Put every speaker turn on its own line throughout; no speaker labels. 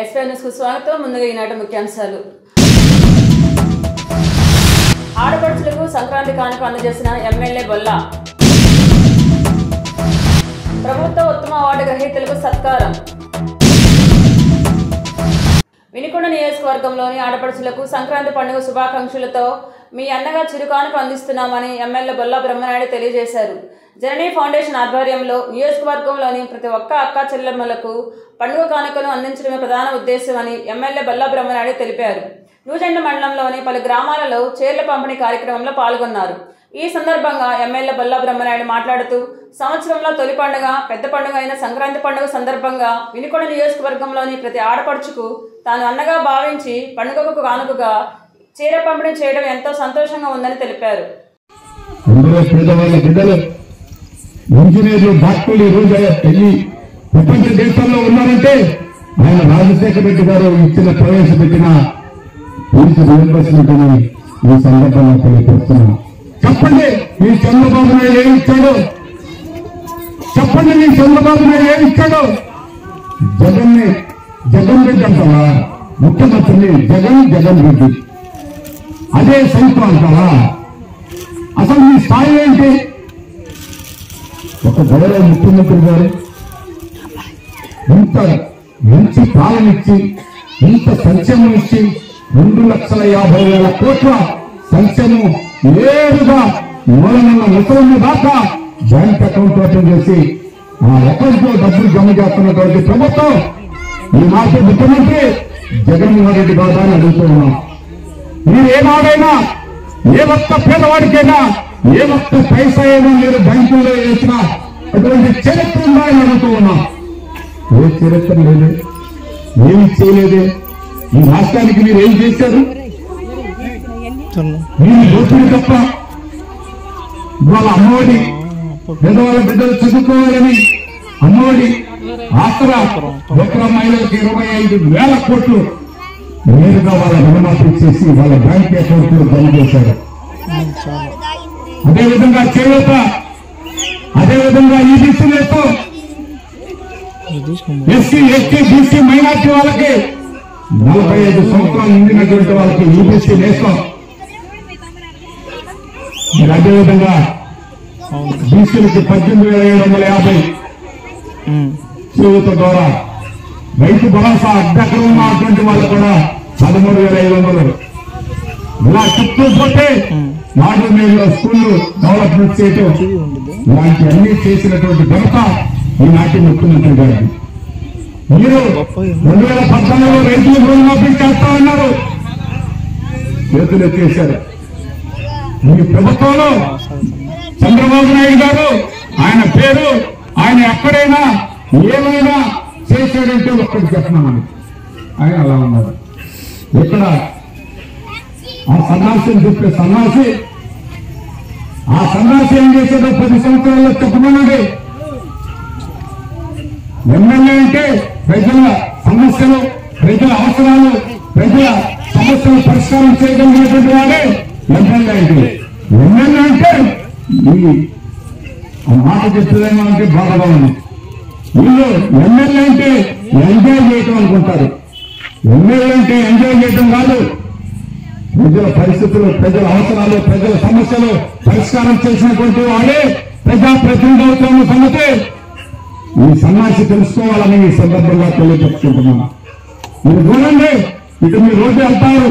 SP న్యూస్కు స్వాగతం. ముందుగా ఈనాటి ముఖ్యాంశాలు. ఆడపడుచులకు సంక్రాంతి కానుక అందజేసిన ఎమ్మెల్యే బొల్లా. ప్రభుత్వ ఉత్తమ అవార్డు గ్రహీతలకు సత్కారం. వినుకొండ నియోజకవర్గంలోని ఆడపడుచులకు సంక్రాంతి పండుగ శుభాకాంక్షలతో మీ అన్నగా చిరుకానుక అందిస్తున్నామని ఎమ్మెల్యే బొల్లా బ్రహ్మనాయుడు తెలియజేశారు. జననీ ఫౌండేషన్ ఆధ్వర్యంలో నియోజకవర్గంలోని ప్రతి ఒక్క అక్క చెల్లెమ్మలకు పండుగ కానుకను అందించడమే ప్రధాన ఉద్దేశమని ఎమ్మెల్యే బొల్లా బ్రహ్మనాయుడు తెలిపారు. న్యూజెండ మండలంలోని పలు గ్రామాలలో చీరల పంపిణీ కార్యక్రమంలో పాల్గొన్నారు. ఈ సందర్భంగా ఎమ్మెల్యే బొల్లా బ్రహ్మనాయుడు మాట్లాడుతూ సంవత్సరంలో తొలి పండుగ పెద్ద పండుగ అయిన సంక్రాంతి పండుగ సందర్భంగా వినుకొండ నియోజకవర్గంలోని ప్రతి ఆడపడుచుకు తాను అన్నగా భావించి పండుగకు కానుకగా చీర పంపిణీ చేయడం ఎంతో సంతోషంగా ఉందని తెలిపారు.
ఇంజనీర్లు డాక్టర్లు ఈ రోజు ప్రపంచ దేశాల్లో ఉన్నారంటే ఆయన రాజశేఖర రెడ్డి గారు ఇచ్చిన ప్రవేశపెట్టిన ఫీజు ఈ సందర్భంగా తెలియపరుస్తున్నాను చెప్పండి. మీ చంద్రబాబు నాయుడు ఏమి ఇచ్చాడు? చెప్పండి మీ చంద్రబాబు నాయుడు ఏమి ఇచ్చాడు? జగన్ని జగన్ రెడ్డి అంటావా? ముఖ్యమంత్రిని జగన్ జగన్ రెడ్డి. అదే సైతం అంటావా? అసలు మీ స్థాయి ఏంటి? ఒక గౌరవ ముఖ్యమంత్రి గారు ఇంత మంచి పాలన ఇచ్చి ఇంత సంక్షేమం ఇచ్చి రెండు లక్షల యాభై వేల కోట్ల సంక్షేమం నేరుగా మూలనున్న ముసలి దాకా బ్యాంక్ అకౌంట్ ఓపెన్ చేసి ఆ అకౌంట్లో డబ్బులు జమ చేస్తున్నటువంటి ప్రభుత్వం ఈ మాజీ ముఖ్యమంత్రి జగన్మోహన్ రెడ్డి గారు అని అడుగుతూ ఉన్నాం. మీరు ఏనాడైనా ఏ ఒక్క పేదవాడికైనా ఏ ఒక్క పైసా అయినా మీరు బ్యాంకుల్లో వేసిన అటువంటి చరిత్ర ఉందా అని అడుగుతూ ఉన్నాం. ఏ చరిత్ర లేదు? ఏమి చేయలేదే? ఈ రాష్ట్రానికి మీరు ఏం చేశారు? దోపిడి తప్ప ఇవాళ అమ్మఒడి పేదవాళ్ళ బిడ్డలు చదువుకోవాలని అమ్మఒడి ఆసరా డ్వాక్రా మహిళలకు ఇరవై ఐదు వేల కోట్లు నేరుగా వాళ్ళ రుణమాఫీ చేసి వాళ్ళ బ్యాంక్ అకౌంట్లో జమ చేశారు. అదేవిధంగా చేయూత అదేవిధంగా ఈ దిశలతో ఎస్సీ ఎస్టీ బీసీ మైనార్టీ వాళ్ళకి నలభై ఐదు సంవత్సరాలు నిండినటువంటి వాళ్ళకి ఈబీసీ నేస్తాం. మీరు అదేవిధంగా బీసీలకి పద్దెనిమిది వేల ఏడు వందల యాభై చేయూత ద్వారా రైతు భరోసా అడ్డక్కడ ఉన్నటువంటి వాళ్ళు కూడా పదమూడు వేల ఐదు వందలు. ఇలా చుట్టూ పోతే మాడర్మేడ్లో స్కూళ్ళు డెవలప్మెంట్ చేయటం ఇలాంటి అన్ని చేసినటువంటి ఘనత ఈనాటి ముఖ్యమంత్రి గారికి మీరు రెండు వేల పద్నాలుగులో రైతులు రుణమాఫీ చేస్తా ఉన్నారు చేతులు ఎత్తేశారు మీ ప్రభుత్వంలో చంద్రబాబు నాయుడు గారు ఆయన పేరు ఆయన ఎక్కడైనా ఏమైనా చేశాడంటే ఒక్కటి చెప్పినామని ఆయన అలా ఉన్నారు. ఇక్కడ ఆ సన్నాసిని చెప్పే సన్నాసి ఆ సన్నాసి ఏం చేశాడో పది సంవత్సరాల్లో చెప్పమన్నది ఎమ్మెల్యే అంటే ప్రజల సమస్యలు ప్రజల అవసరాలు ప్రజల సమస్యలు పరిష్కారం చేయగలిగినటువంటి వాడే ఎమ్మెల్యే అంటే ఎమ్మెల్యే అంటే ఈ మాట చెప్తుందేమో అంటే బాధగా ఉంది. వీళ్ళు ఎమ్మెల్యే అంటే ఎంజాయ్ చేయటం అనుకుంటారు. ఎమ్మెల్యే అంటే ఎంజాయ్ చేయటం కాదు. ప్రజల పరిస్థితులు ప్రజల అవసరాలు ప్రజల సమస్యలు పరిష్కారం చేసినటువంటి వాడే ప్రజాప్రతినిధి అవుతున్న సంగతి ఈ సన్నాసి తెలుసుకోవాలని ఈ సందర్భంగా తెలియపరుచుకుంటున్నాను. మీరు చూడండి ఇక మీరు రోజు వెళ్తారు.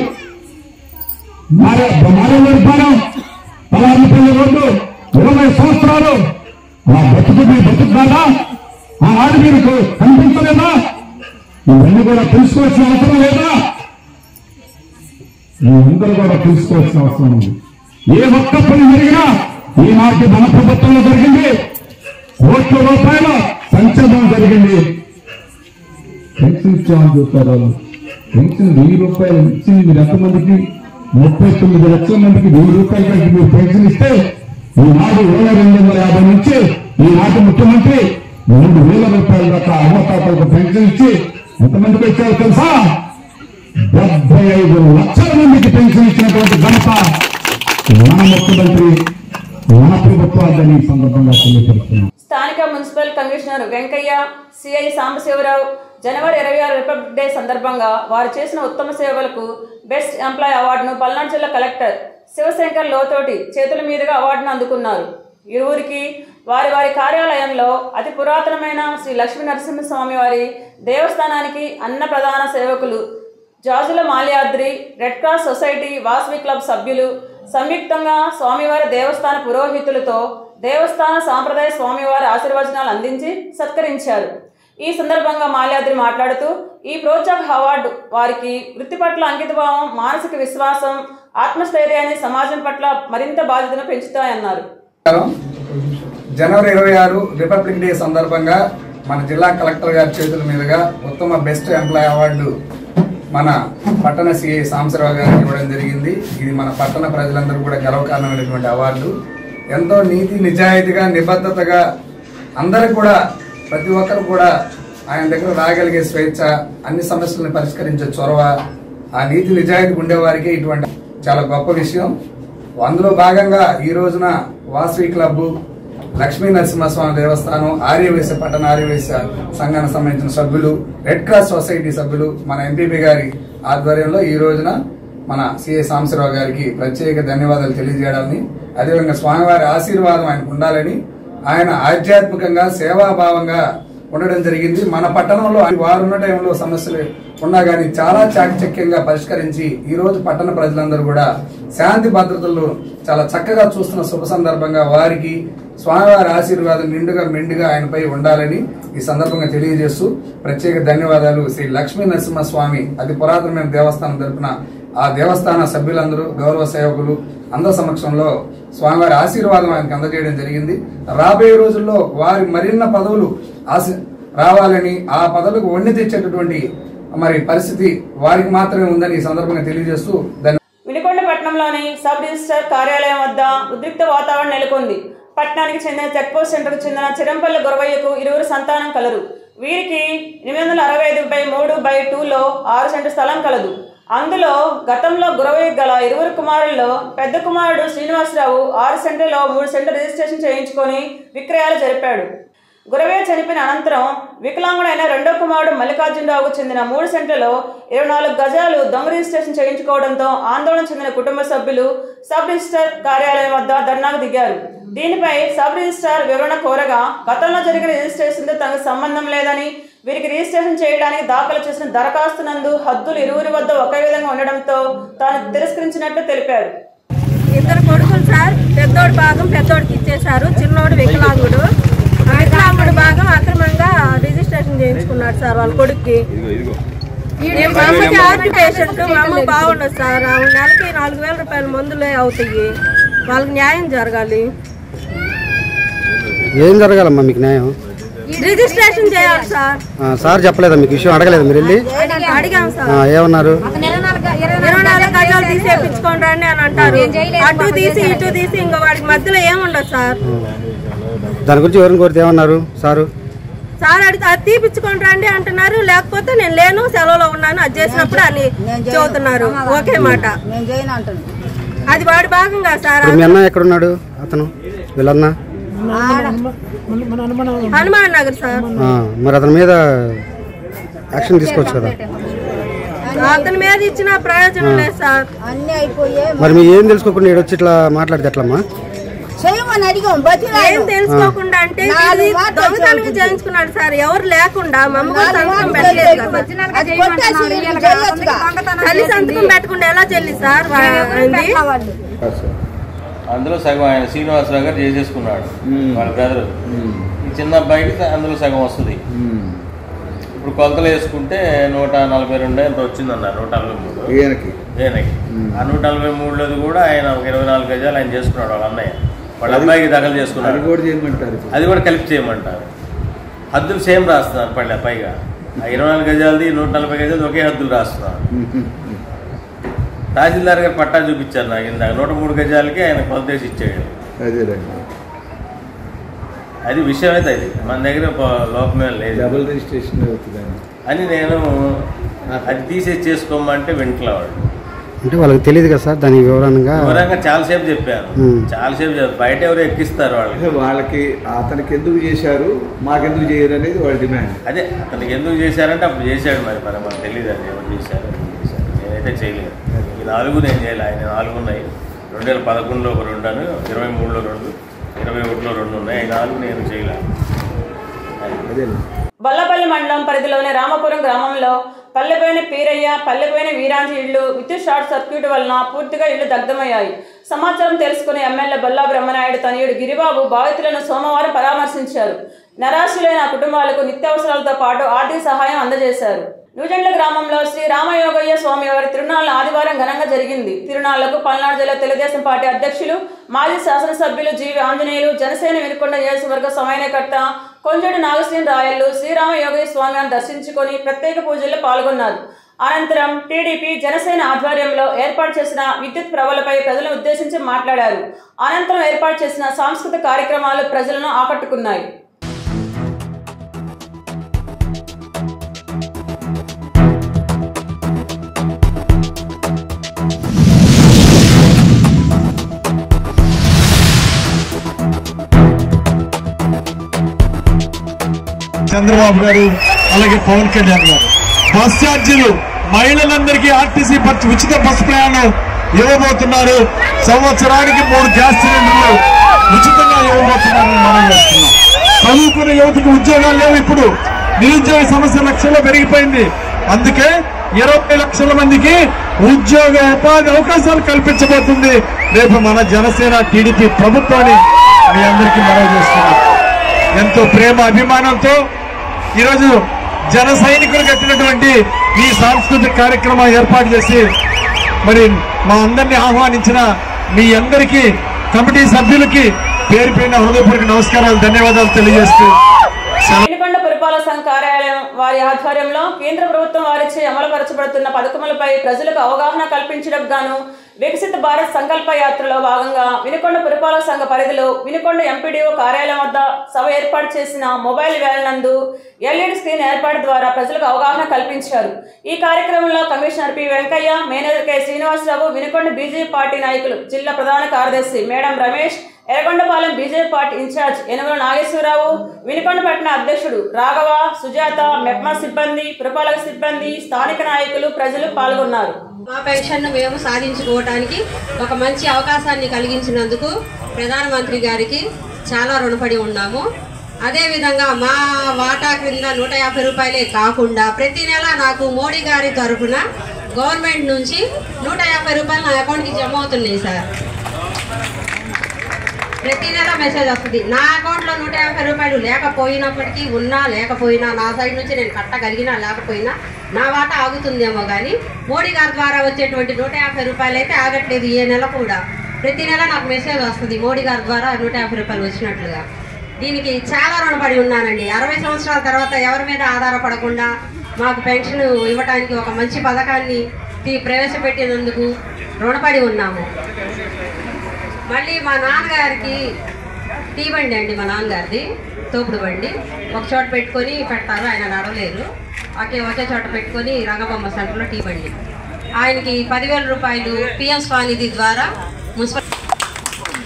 మారే మారే నిర్మాణం పలారిపల్లి రోడ్డు ఇరవై సంవత్సరాలు. ఆ బతుకు మీ బతుకు కాదా ఆ ఆడు మీకు కనిపించలేదా? ఇవన్నీ కూడా తెలుసుకోవాల్సిన అవసరం లేదా? మీరందరూ కూడా తెలుసుకోవాల్సిన అవసరం ఉంది. ఏ ఒక్క పని జరిగినా ఈనాటి మన ప్రభుత్వంలో జరిగింది. కోట్ల రూపాయల సంక్షేమం జరిగింది. పెన్షన్ ఇచ్చామని చెప్తారు పెన్షన్ వెయ్యి రూపాయలు ఇచ్చింది మీరు ఎంతమందికి? ముప్పై తొమ్మిది లక్షల మందికి వెయ్యి రూపాయల కంటే మీరు పెన్షన్ ఇస్తే ఈనాడు వేల రెండు వందల యాభై నుంచి ఈనాటి ముఖ్యమంత్రి రెండు వేల రూపాయల దాకా అవ్వతాతలకు పెన్షన్ ఇచ్చి ఎంతమందికి ఇచ్చారో తెలుసా? డెబ్బై ఐదు లక్షల మందికి పెన్షన్ ఇచ్చినటువంటి ఘనత మన ముఖ్యమంత్రి మన ప్రభుత్వాన్ని సందర్భంగా తెలియజేస్తున్నాం
స్థానిక municipal commissioner Venkaiah CI Sambasivarao జనవరి ఇరవై ఆరు రిపబ్లిక్ డే సందర్భంగా వారు చేసిన ఉత్తమ సేవలకు బెస్ట్ ఎంప్లాయ్ అవార్డును పల్నాడు జిల్లా కలెక్టర్ శివశంకర్ లోతోటి చేతుల మీదుగా అవార్డును అందుకున్నారు. ఇరువురికి వారి వారి కార్యాలయంలో అతి పురాతనమైన శ్రీ లక్ష్మీ నరసింహస్వామి వారి దేవస్థానానికి అన్న ప్రధాన సేవకులు Jajula Malyadri red cross society Vasavi club సభ్యులు సంయుక్తంగా స్వామివారి దేవస్థాన పురోహితులతో దేవస్థాన సాంప్రదాయ స్వామివారి ఆశీర్వచనాలు అందించి సత్కరించారు. ఈ సందర్భంగా మాల్యాద్రి మాట్లాడుతూ ఈ ప్రోత్సాహ అవార్డు వారికి వృత్తి పట్ల అంకితభావం మానసిక విశ్వాసం ఆత్మస్థైర్యాన్ని సమాజం పట్ల మరింత బాధ్యతను పెంచుతాయన్నారు.
జనవరి ఇరవై ఆరు రిపబ్లిక్ డే సందర్భంగా మన జిల్లా కలెక్టర్ గారి చేతుల మీదుగా ఉత్తమ బెస్ట్ ఎంప్లాయ్ అవార్డు మన పట్టణ సిఐ సాంబశివరావు గారికి ఇవ్వడం జరిగింది. ఇది మన పట్టణ ప్రజలందరూ కూడా గర్వకారణమైనటువంటి అవార్డు. ఎంతో నీతి నిజాయితీగా నిబద్ధతగా అందరూ కూడా ప్రతి ఒక్కరు కూడా ఆయన దగ్గర రాగలిగే స్వేచ్ఛ అన్ని సమస్యలను పరిష్కరించే చొరవ ఆ నీతి నిజాయితీ ఉండేవారికి ఇటువంటి చాలా గొప్ప విషయం. అందులో భాగంగా ఈ రోజున వాసవి క్లబ్ లక్ష్మీ నరసింహస్వామి దేవస్థానం ఆర్యవేశ పట్టణ ఆర్యవేశ సంఘానికి సంబంధించిన సభ్యులు రెడ్ క్రాస్ సొసైటీ సభ్యులు మన ఎంపీపీ గారి ఆధ్వర్యంలో ఈ రోజున మన సిఏ సాంబశివరావు గారికి ప్రత్యేక ధన్యవాదాలు తెలియజేయడాలని అదేవిధంగా స్వామివారి ఆశీర్వాదం ఆయనకు ఉండాలని ఆయన ఆధ్యాత్మికంగా సేవాభావంగా ఉండడం జరిగింది. మన పట్టణంలో వారు ఉన్న టైంలో సమస్యలు ఉన్నా గానీ చాలా చాకచక్యంగా పరిష్కరించి ఈ రోజు పట్టణ ప్రజలందరూ కూడా శాంతి భద్రతలు చాలా చక్కగా చూస్తున్న శుభ సందర్భంగా వారికి స్వామివారి ఆశీర్వాదం నిండుగా మెండుగా ఆయనపై ఉండాలని ఈ సందర్భంగా తెలియజేస్తూ ప్రత్యేక ధన్యవాదాలు శ్రీ లక్ష్మీ నరసింహస్వామి అతి పురాతనమైన దేవస్థానం తరపున ఆ దేవస్థాన సభ్యులందరూ గౌరవ సేవకులు అందరి సమక్షంలో స్వామివారి ఆశీర్వాదం ఆయనకు అందజేయడం జరిగింది. రాబోయే రోజుల్లో వారి మరిన్న పదవులు ఆశ రావాలని ఆ పదవులకు వండి తెచ్చేటటువంటి మరి పరిస్థితి వారికి మాత్రమే ఉందని ఈ సందర్భంగా తెలియజేస్తూ ధన్య
వినుకొండ పట్టణంలోని సబ్ రిజిస్టర్ కార్యాలయం వద్ద ఉద్రిక్త వాతావరణం నెలకొంది. పట్టణానికి చెందిన చెక్పోస్ట్ సెంటర్కు చెందిన చిరంపల్లి గురవయ్యకు ఇరువురు సంతానం కలరు వీరికి ఎనిమిది వందల అరవై ఐదు బై మూడు బై టూలో ఆరు సెంటు స్థలం కలదు. అందులో గతంలో గురవయ్య గల ఇరువురు కుమారుల్లో పెద్ద కుమారుడు శ్రీనివాసరావు ఆరు సెంటర్లో మూడు సెంటర్ రిజిస్ట్రేషన్ చేయించుకొని విక్రయాలు జరిపాడు. గురవే చనిపోయిన అనంతరం వికలాంగుడైన రెండో కుమారుడు మల్లికార్జునరావుకు చెందిన మూడు సెంట్లలో ఇరవై నాలుగు గజాలు దొంగ రిజిస్ట్రేషన్ చేయించుకోవడంతో ఆందోళన చెందిన కుటుంబ సభ్యులు సబ్ రిజిస్టర్ కార్యాలయం వద్ద ధర్నాకు దిగారు. దీనిపై సబ్ రిజిస్ట్రార్ వివరణ కోరగా గతంలో జరిగిన రిజిస్ట్రేషన్తో తనకు సంబంధం లేదని వీరికి రిజిస్ట్రేషన్ చేయడానికి దాఖలు చేసిన దరఖాస్తు నందు హద్దులు ఇరువురి వద్ద ఒకే విధంగా ఉండడంతో తాను తిరస్కరించినట్లు తెలిపారు
ఇద్దరు కొడుకులు సార్ పెద్దోడు భాగం పెద్దోడికి ఇచ్చేశారు చిన్నోడు వికలాంగుడు. వికలాంగుడు భాగం అక్రమంగా రిజిస్ట్రేషన్ చేయించుకున్నాడు సార్ వాళ్ళ కొడుక్కి. నేను మా అమ్మకి హార్ట్ పేషెంట్ మా అమ్మ బాగుండదు సార్. నెలకి నాలుగు వేల రూపాయల మందులే అవుతాయి. వాళ్ళకి న్యాయం జరగాలి.
ఏం జరగాలమ్మా మీకు న్యాయం?
రిజిస్ట్రేషన్ చేయాలి సార్.
ఆ, సార్ చెప్పలేదా? మీకు విషయం అడగలేదు? మీరు వెళ్ళి?
అడిగాం సార్.
ఆ, ఏమన్నారు?
ఇరవై నాలుగు గజాలు రండి అని అంటారు. అటు తీసి ఇటు తీసి ఇంకా వాడికి మధ్యలో ఏముండదు సార్.
దాని గురించి ఎవరిని కోరితే ఏమన్నారు సారు?
సార్ అడిగితే అది తీపిచ్చుకొని రండి అంటున్నారు. లేకపోతే నేను లేను సెలవులో ఉన్నాను. అది చేసినప్పుడు అని చెబుతున్నారు. ఒకే మాట. అది వాడి భాగంగా సార్.
ఇప్పుడు మీ అన్న ఎక్కడున్నాడు? అతను? వీళ్ళన్న?
హనుమాన్ నగర్ సార్.
ఆ, మరి అతని మీద యాక్షన్ తీసుకోవచ్చు కదా?
అతని మీద ఇచ్చిన ప్రయోజనం లేదు సార్.
అన్నీ అయిపోయే
మరి మీరు ఏం తెలుసుకోకుండా ఈడ వచ్చి ఇట్లా మాట్లాడితే ఎట్లమ్మా?
చేయమని అడిగాం
ఏం తెలుసుకోకుండా అంటే దొంగతనం. చేయించుకున్నాడు సార్. ఎవరు లేకుండా మా అమ్మగారు సంతకం పెట్టలేదు. తల్లి సంతకం పెట్టకుండా ఎలా చెల్లి సార్.
అందులో సగం ఆయన శ్రీనివాసరావు గారు చేసేసుకున్నాడు వాళ్ళ బ్రదర్ ఈ చిన్న అబ్బాయికి అందులో సగం వస్తుంది. ఇప్పుడు కొలతలు వేసుకుంటే నూట నలభై రెండు ఎంత వచ్చిందన్నారు? నూట నలభై మూడు.
ఈయనకి.
ఈయనకి. ఆ నూట నలభై మూడులోది కూడా ఆయన ఒక ఇరవై నాలుగు గజాలు ఆయన చేసుకున్నాడు వాళ్ళ అన్నయ్య. వాళ్ళ అబ్బాయికి దఖలు
అది
చేసుకున్నాడు
కూడా చేయమంటారు.
అది కూడా కలిపి చేయమంటారు. హద్దులు సేమ్ రాస్తున్నారు పళ్ళ పైగా. ఆ ఇరవై నాలుగు గజాలది నూట నలభై గజాలది ఒకే హద్దులు రాస్తున్నారు. తహసీల్దార్ గారు పట్టా చూపించారు నాకు ఇందాక. నూట మూడు గజాలకి ఆయన కొలతేసి ఇచ్చాడు. అది విషయం అయితే అది మన దగ్గర లోపమే లేదు.
డబుల్ రిజిస్ట్రేషన్ అవుతుందండి.
అని నేను అది తీసేసి చేసుకోమంటే వింటలేవాడు
అంటే వాళ్ళకి తెలియదు కదా సార్ దాని వివరంగా.
వివరంగా చాలాసేపు చెప్పాను
ఉమ్.
చాలాసేపు చెప్పాను బయట ఎవరు ఎక్కిస్తారు వాళ్ళకి?
వాళ్ళకి అతనికి ఎందుకు చేశారు మాకెందుకు చేయరు అనేది వాళ్ళ డిమాండ్.
అదే అతనికి ఎందుకు చేశారంటే అప్పుడు చేశాడు మరి మరి మనకు తెలియదు అది ఎవరు చేశారు నేనైతే చేయలేదు. ఈ నాలుగు నేను చేయలే. ఆయన నాలుగు ఉన్నాయి. రెండు వేల పదకొండులో ఒక రెండు అను ఇరవై మూడులో రెండు ఇరవై ఒకటిలో రెండు ఉన్నాయి. ఈ నాలుగు నేను చేయలే.
బల్లపల్లి మండలం పరిధిలోని రామపురం గ్రామంలో పల్లెపోయిన పీరయ్య పల్లెపోయిన వీరాంజి ఇళ్ళు విద్యుత్ షార్ట్ సర్క్యూట్ వలన పూర్తిగా ఇళ్ళు దగ్ధమయ్యాయి. సమాచారం తెలుసుకుని ఎమ్మెల్యే బల్లా బ్రహ్మనాయుడు తనయుడు గిరిబాబు బాధితులను సోమవారం పరామర్శించారు. నిరాశులైన కుటుంబాలకు నిత్యావసరాలతో పాటు ఆర్థిక సహాయం అందజేశారు. న్యూజెండ్ల గ్రామంలో శ్రీ రామయోగయ్య స్వామి వారి తిరునాళ్ళ ఆదివారం ఘనంగా జరిగింది. తిరునాళ్ళకు పల్నాడు జిల్లా తెలుగుదేశం పార్టీ అధ్యక్షులు మాజీ శాసనసభ్యులు జీవి ఆంజనేయులు జనసేన వినుకొండ నియోజకవర్గ సమన్వయకర్త కొంచెడు నాగశ్రీని రాయలు శ్రీరామ యోగయ్య స్వామిని దర్శించుకొని ప్రత్యేక పూజల్లో పాల్గొన్నారు. అనంతరం టీడీపీ జనసేన ఆధ్వర్యంలో ఏర్పాటు చేసిన విద్యుత్ ప్రవలపై ప్రజలను ఉద్దేశించి మాట్లాడారు. అనంతరం ఏర్పాటు చేసిన సాంస్కృతిక కార్యక్రమాలు ప్రజలను ఆకట్టుకున్నాయి.
చంద్రబాబు గారు అలాగే పవన్ కళ్యాణ్ గారు. బస్ ఛార్జీలు మహిళలందరికీ ఆర్టీసీ బస్ ఉచిత బస్ ప్రయాణం ఇవ్వబోతున్నారు. సంవత్సరానికి మూడు గ్యాస్ సిలిండర్లు ఉచితంగా ఇవ్వబోతున్నారని మనం చేస్తున్నాం చదువుకున్న యువతకు ఉద్యోగాలు లేవు ఇప్పుడు. నిరుద్యోగ సమస్య లక్షల్లో పెరిగిపోయింది. అందుకే ఇరవై లక్షల మందికి ఉద్యోగ ఉపాధి అవకాశాలు కల్పించబోతుంది. రేపు మన జనసేన టీడీపీ ప్రభుత్వాన్ని మీ అందరికీ మనవి చేస్తున్నాం. ఎంతో ప్రేమ అభిమానంతో ఈరోజు జన సైనికులు కట్టినటువంటి ఈ సాంస్కృతిక కార్యక్రమం ఏర్పాటు చేసి మరి మా అందరినీ ఆహ్వానించిన మీ అందరికీ కమిటీ సభ్యులకి పేరు పైన హృదయపూర్వక నమస్కారాలు ధన్యవాదాలు తెలియజేస్తూ సెలవు.
పురపాలక సంఘ కార్యాలయం వారి ఆధ్వర్యంలో కేంద్ర ప్రభుత్వం వారిచే అమలుపరచబడుతున్న పథకములపై ప్రజలకు అవగాహన కల్పించడం గాను వికసిత భారత్ సంకల్ప యాత్రలో భాగంగా వినుకొండ పురపాలక సంఘ పరిధిలో వినుకొండ ఎంపీడీఓ కార్యాలయం వద్ద సభ ఏర్పాటు చేసిన మొబైల్ వ్యాన్ నందు ఎల్ఈడి స్క్రీన్ ఏర్పాటు ద్వారా ప్రజలకు అవగాహన కల్పించారు. ఈ కార్యక్రమంలో commissioner P Venkaiah manager K Srinivasarao Vinukonda BJP party నాయకులు జిల్లా ప్రధాన కార్యదర్శి Medam Ramesh Yerragondapalem BJP party in-charge Yanamala Nageswararao వినుకొండపట్న అధ్యక్షుడు రాఘవ సుజాత మెప్మా సిబ్బంది పురపాలక సిబ్బంది స్థానిక నాయకులు ప్రజలు పాల్గొన్నారు.
మా పెన్షన్ను మేము సాధించుకోవటానికి ఒక మంచి అవకాశాన్ని కలిగించినందుకు ప్రధానమంత్రి గారికి చాలా రుణపడి ఉన్నాము. అదేవిధంగా మా వాటా క్రింద నూట యాభై రూపాయలే కాకుండా ప్రతి నెల నాకు మోడీ గారి తరఫున గవర్నమెంట్ నుంచి నూట యాభై రూపాయలు నా అకౌంట్కి జమ అవుతున్నాయి సార్. ప్రతి నెల మెసేజ్ వస్తుంది. నా అకౌంట్లో నూట యాభై రూపాయలు లేకపోయినప్పటికీ ఉన్నా లేకపోయినా నా సైడ్ నుంచి నేను కట్టగలిగినా లేకపోయినా నా వాటా ఆగుతుందేమో కానీ మోడీ గారి ద్వారా వచ్చేటువంటి నూట యాభై రూపాయలు అయితే ఆగట్లేదు ఏ నెల కూడా. ప్రతి నెల నాకు మెసేజ్ వస్తుంది మోడీ గారి ద్వారా నూట యాభై రూపాయలు వచ్చినట్లుగా. దీనికి చాలా రుణపడి ఉన్నానండి. అరవై సంవత్సరాల తర్వాత ఎవరి మీద ఆధారపడకుండా మాకు పెన్షన్ ఇవ్వడానికి ఒక మంచి పథకాన్ని ప్రవేశపెట్టినందుకు రుణపడి ఉన్నాము. మళ్ళీ మా నాన్నగారికి టీ బండి అండి మా నాన్నగారిది. తోపుడు బండి. ఒక చోట పెట్టుకొని పెడతారు ఆయన నడవలేరు. ఒకే ఒకే చోట పెట్టుకొని రంగబొమ్మ సెంటర్లో టీ బండి. ఆయనకి పదివేల రూపాయలు పిఎం స్వానిధి ద్వారా మున్సిపల్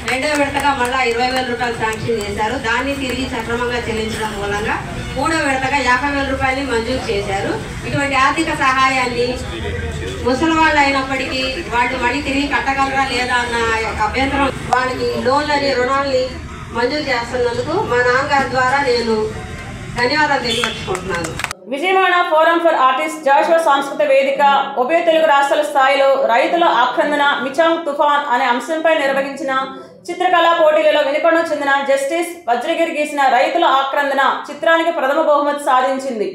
రెండో విడతగా మళ్ళా ఇరవై వేల రూపాయలు శాంక్షన్ చేశారు. దాన్ని తిరిగి సక్రమంగా చెల్లించడం మూలంగా మూడో విడతగా యాభై వేల రూపాయలని మంజూరు చేశారు. ఇటువంటి ఆర్థిక సహాయాన్ని ముసలి వాళ్ళు అయినప్పటికీ వాళ్ళు మళ్ళీ తిరిగి కట్టగలరా లేదా అన్న యొక్క అభ్యంతరం వాళ్ళకి లోన్లని రుణాలని మంజూరు చేస్తున్నందుకు మా నాన్నగారి ద్వారా నేను ధన్యవాదాలు తెలియపరుచుకుంటున్నాను.
Vijayawada forum for artist Jashuva సాంస్కృతిక వేదిక ఉభయ తెలుగు రాష్ట్రాల స్థాయిలో రైతుల ఆక్రందన మిచాంగ్ తుఫాన్ అనే అంశంపై నిర్వహించిన చిత్రకళా పోటీలలో వెనుకొండ చెందిన జస్టిస్ వజ్రగిరి గీసిన రైతుల ఆక్రందన చిత్రానికి ప్రథమ బహుమతి సాధించింది.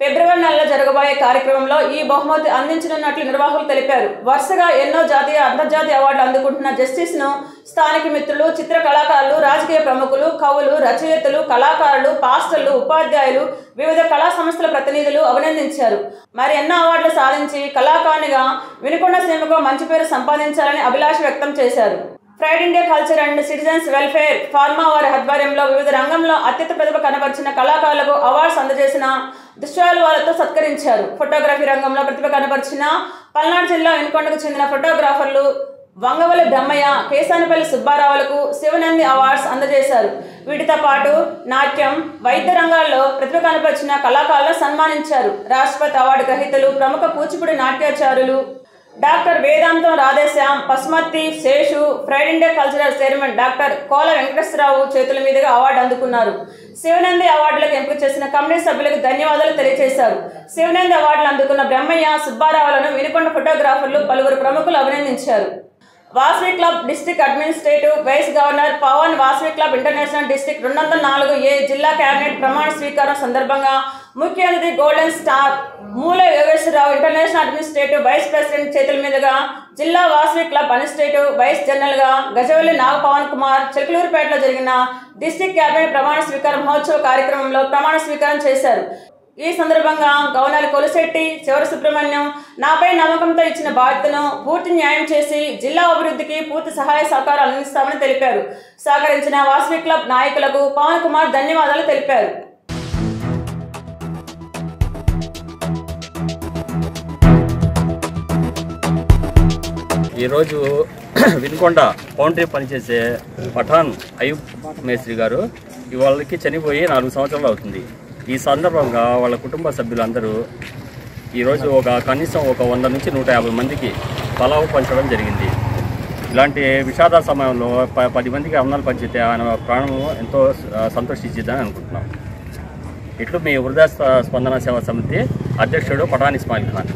ఫిబ్రవరి నెలలో జరగబోయే కార్యక్రమంలో ఈ బహుమతి అందించనున్నట్లు నిర్వాహకులు తెలిపారు. వరుసగా ఎన్నో జాతీయ అంతర్జాతీయ అవార్డులు అందుకుంటున్న జస్టిస్ను స్థానిక మిత్రులు చిత్ర కళాకారులు రాజకీయ ప్రముఖులు కవులు రచయితలు కళాకారులు పాస్టర్లు ఉపాధ్యాయులు వివిధ కళా సంస్థల ప్రతినిధులు అభినందించారు. మరి ఎన్నో అవార్డులు సాధించి కళాకారునిగా వినుకొండ సీమకు మంచి పేరు సంపాదించాలని అభిలాష వ్యక్తం చేశారు. Pride India culture and citizens welfare forum వారి ఆధ్వర్యంలో వివిధ రంగంలో అత్యంత ప్రతిభ కనబరిచిన కళాకారులకు అవార్డ్స్ అందజేసిన దుశ్వాలు వాళ్ళతో సత్కరించారు. ఫోటోగ్రఫీ రంగంలో ప్రతిభ కనబరిచిన పల్నాడు జిల్లా వెనుకొండకు చెందిన ఫోటోగ్రాఫర్లు వంగవల్లి బ్రహ్మయ్య కేశానపల్లి సుబ్బారావులకు శివనంది అవార్డ్స్ అందజేశారు. వీటితో పాటు నాట్యం వైద్య రంగాల్లో ప్రతిభ కనపరిచిన కళాకారులను సన్మానించారు. రాష్ట్రపతి అవార్డు గ్రహీతలు ప్రముఖ Kuchipudi నాట్యాచారులు doctor Vedantam Radheshyam Pasumarthi Seshu pride India cultural chairman doctor Kola Venkateswararao చేతుల మీదుగా అవార్డు అందుకున్నారు. శివనంది అవార్డులకు ఎంపిక చేసిన కమిటీ సభ్యులకు ధన్యవాదాలు తెలియజేశారు. శివనంది అవార్డులు అందుకున్న బ్రహ్మయ్య సుబ్బారావులను వినుకొండ ఫోటోగ్రాఫర్లు పలువురు ప్రముఖులు అభినందించారు. Vasavi club district administrative vice governor Pavan Vasavi club international district రెండు వందల నాలుగు ఏ జిల్లా కేబినెట్ ప్రమాణ స్వీకారం సందర్భంగా ముఖ్య అతిథి golden star Moola Yogeswararao international administrative vice president చేతుల మీదుగా జిల్లా వాసవి క్లబ్ అడ్మినిస్ట్రేటివ్ వైస్ జనరల్గా గజవల్లి నాగపవన్ కుమార్ చిలకలూరుపేటలో జరిగిన డిస్ట్రిక్ట్ క్యాబినెట్ ప్రమాణ స్వీకార మహోత్సవ కార్యక్రమంలో ప్రమాణ స్వీకారం చేశారు. ఈ సందర్భంగా గవర్నర్ కొలిశెట్టి చివరి సుబ్రహ్మణ్యం నాపై నమ్మకంతో ఇచ్చిన బాధ్యతను పూర్తి న్యాయం చేసి జిల్లా అభివృద్ధికి పూర్తి సహాయ సహకారాలు అందిస్తామని తెలిపారు. సహకరించిన వాసవి క్లబ్ నాయకులకు పవన్ కుమార్ ధన్యవాదాలు తెలిపారు.
ఈరోజు వినుకొండ పౌంట్రీ పనిచేసే పఠాన్ అయూబ్ మేస్త్రి గారు ఇవాళకి చనిపోయి నాలుగు సంవత్సరాలు అవుతుంది. ఈ సందర్భంగా వాళ్ళ కుటుంబ సభ్యులందరూ ఈరోజు ఒక కనీసం ఒక వంద నుంచి నూట యాభై మందికి పలావు పంచడం జరిగింది. ఇలాంటి విషాద సమయంలో ప పది మందికి అన్నాలు పంచితే ఆయన ప్రాణం ఎంతో సంతోషించిద్దని అనుకుంటున్నాం. ఇట్లు మీ హృదయ స్పందన సేవా సమితి అధ్యక్షుడు పఠాన్ ఇస్మాయిల్ ఖాన్